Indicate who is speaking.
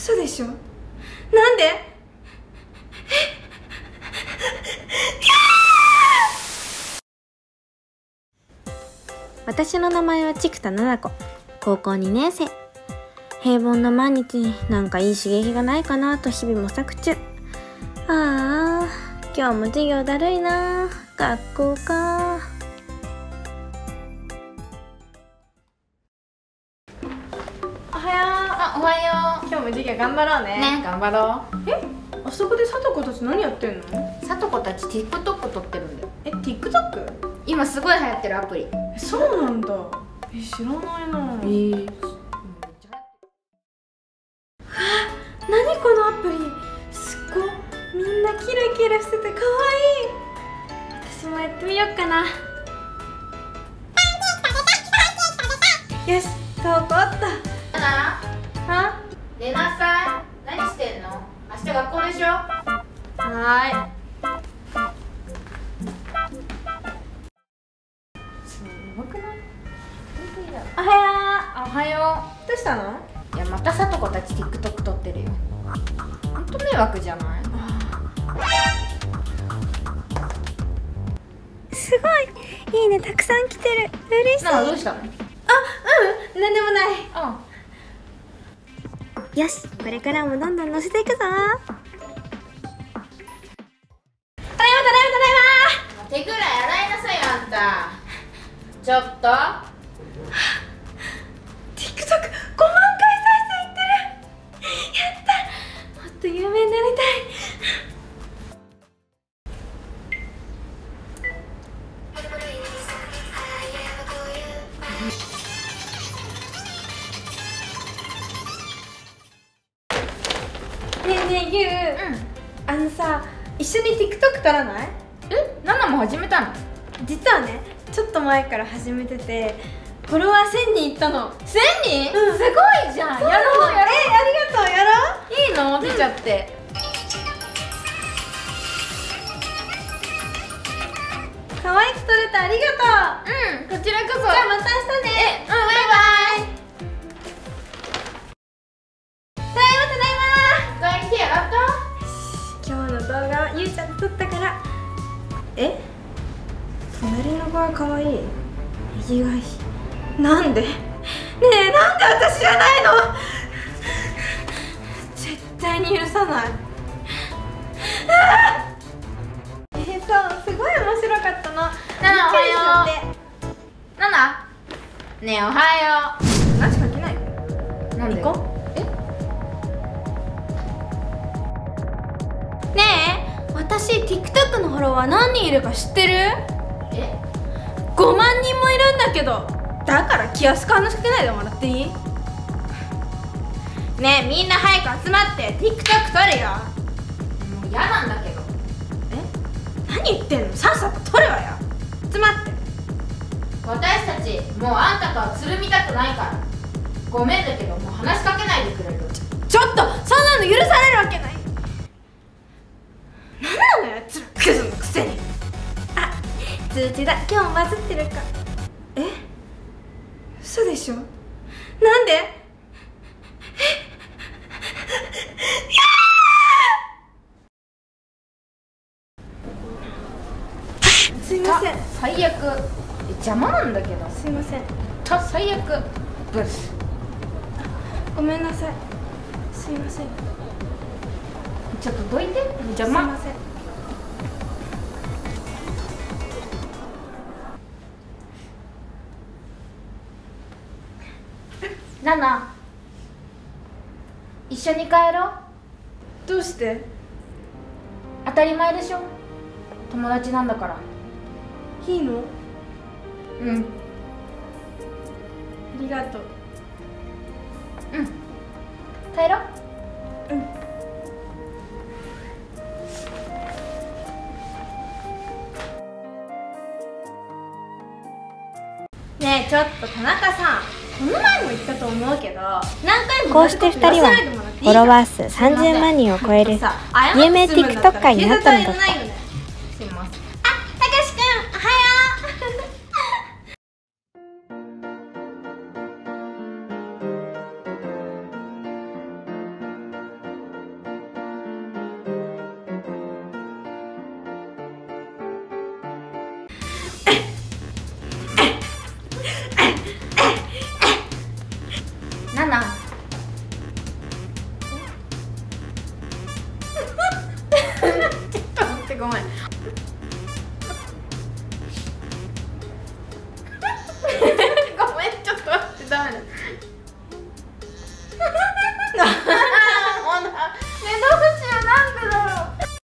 Speaker 1: 嘘でしょ？なんで？
Speaker 2: 私の名前は千田七子高校2年生。平凡な毎日になんかいい刺激がないかなと日々模索中。ああ今日も授業だるいな学校か
Speaker 1: も授業頑張ろう
Speaker 3: う。
Speaker 1: ね。
Speaker 3: ね、頑張ろ
Speaker 1: え？あそこでさとこたち何やってんの？
Speaker 3: う。さとこたち TikTok 撮ってるんだよ。
Speaker 1: え TikTok?
Speaker 3: 今すごい流行ってるアプリ。
Speaker 1: えそうなんだ。え知らないな。
Speaker 3: え
Speaker 1: 何このアプリ？すっごみんなキラキラしててかわいい。私もやってみようかな。よし投稿あった。
Speaker 3: な
Speaker 1: は
Speaker 3: 寝なさい。何してんの？明日学校でしょ？
Speaker 1: はーい。
Speaker 3: すごくない？
Speaker 1: おは
Speaker 3: あ、おはよ
Speaker 1: よう。どうしたの？
Speaker 3: う。いや、またさとこたち TikTok 撮ってるよ。ほんと迷惑じゃない？
Speaker 2: すごい。いいね。たくさん来てる。嬉し
Speaker 3: なあ、どうしたの？
Speaker 1: あうん。なんでもない。
Speaker 3: あ、
Speaker 2: いよしこれからもどんどん載せていくぞ。
Speaker 1: ただいまただいまただい
Speaker 3: 手ぐらい洗いなさいよ、あんた。ちょっと。
Speaker 1: ま TikTok5 万回再生いってる。やった。もっと有名になりたい ゆう、あのさ一緒に TikTok 撮らない？
Speaker 3: え、ナナも始めたの？
Speaker 1: 実はねちょっと前から始めててフォロワー1000人いったの。
Speaker 3: 千人、
Speaker 1: うん。
Speaker 3: すごいじゃん。やろうやろ
Speaker 1: えありがとうやろう。
Speaker 3: ういいの？出ちゃって、
Speaker 1: 可愛く撮れたありがとう。
Speaker 3: うん。こちらこそ。
Speaker 1: じゃあまた明日ね。
Speaker 3: うん
Speaker 1: 隣の子は可愛い。右がいいなんで？ねえなんで私じゃないの？絶対に許さない。えー、そうすごい面白かったの
Speaker 3: ななおはよ
Speaker 1: びっくりしちゃ
Speaker 3: ナナねえおはよ
Speaker 1: ってマジ書けない？
Speaker 3: なんで？
Speaker 1: ねえ私 TikTok のフォロワー何人いるか知ってる？
Speaker 3: え
Speaker 1: 5万人もいるんだけどだから気安く話しかけないでもらっていい？ねえみんな早く集まって TikTok 撮れよ。
Speaker 3: もう嫌なんだけど。
Speaker 1: え？何言ってんの？さっさと撮るわよ。集まって。
Speaker 3: 私たちもうあんたとはつるみたくないから。ごめんだけどもう話しかけないでくれる。
Speaker 1: ちょっとそんなの許されるわけない。何なのよつらクズのくせに。あ通知だ。今日もバズってるかしょ？なんで？すいません。
Speaker 3: た最悪。え邪魔なんだけど。
Speaker 1: すいません。
Speaker 3: た最悪。ブス。
Speaker 1: ごめんなさい。すいません。
Speaker 3: ちょっとどいて。邪魔。
Speaker 1: すいません
Speaker 3: ナナ一緒に帰ろう。
Speaker 1: どうして？
Speaker 3: 当たり前でしょ。友達なんだから。
Speaker 1: いいの？
Speaker 3: うん。
Speaker 1: ありがとう。
Speaker 3: うん。帰ろう。
Speaker 1: うん。ねえちょっと田中さんこの前も言ったと思うけど何回も
Speaker 2: こうして2人はフォロワー数30万人を超える有名 TikTok 界になったのだった
Speaker 3: 7 Keep going.